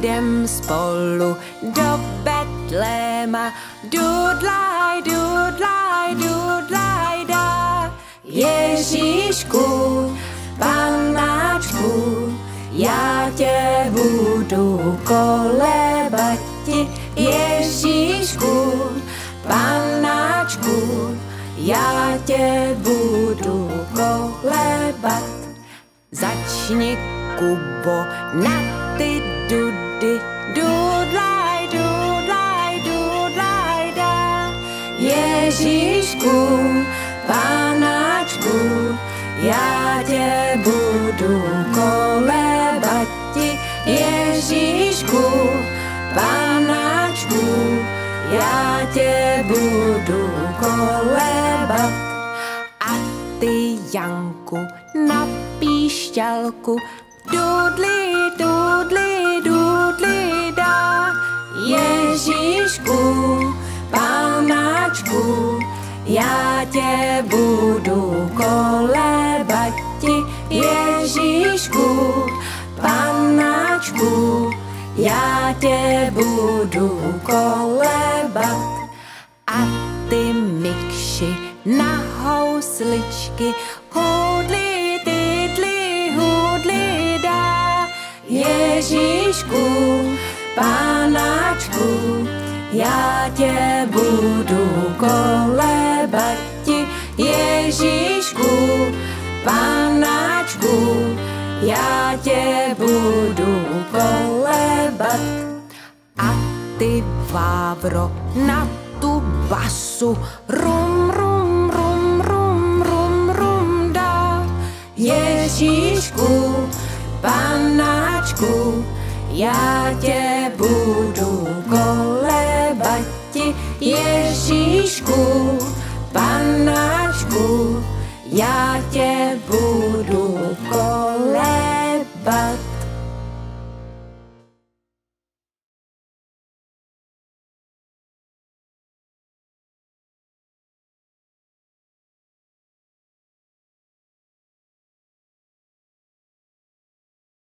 jdem spolu do Betléma. Dudlaj, dudlaj, dudlaj, dá. Ježíšku, panáčku, já tě budu kolebati. Ježíšku, panáčku, já tě budu kolebat. Začni, Kubo, na ty dudy, dudlaj, dudlaj, dudlaj, dá. Ježíšku, panáčku, já tě budu kolebati. Ježíšku, panáčku, já tě budu kolebat. A ty, Janku, na píšťalku, dudli, dudli, tě budu kolebati. Ježíšku, panáčku, já tě budu kolebat. A ty mikši na housličky hudli, tydli, hudli dá. Ježíšku, panáčku, já tě budu kolebati. Já tě budu kolebat. A ty vávro na tu basu rum, rum, rum, rum, rum, rum dá. Ježíšku, panáčku, já tě budu kolebati. Ježíšku, panáčku, já tě budu バッ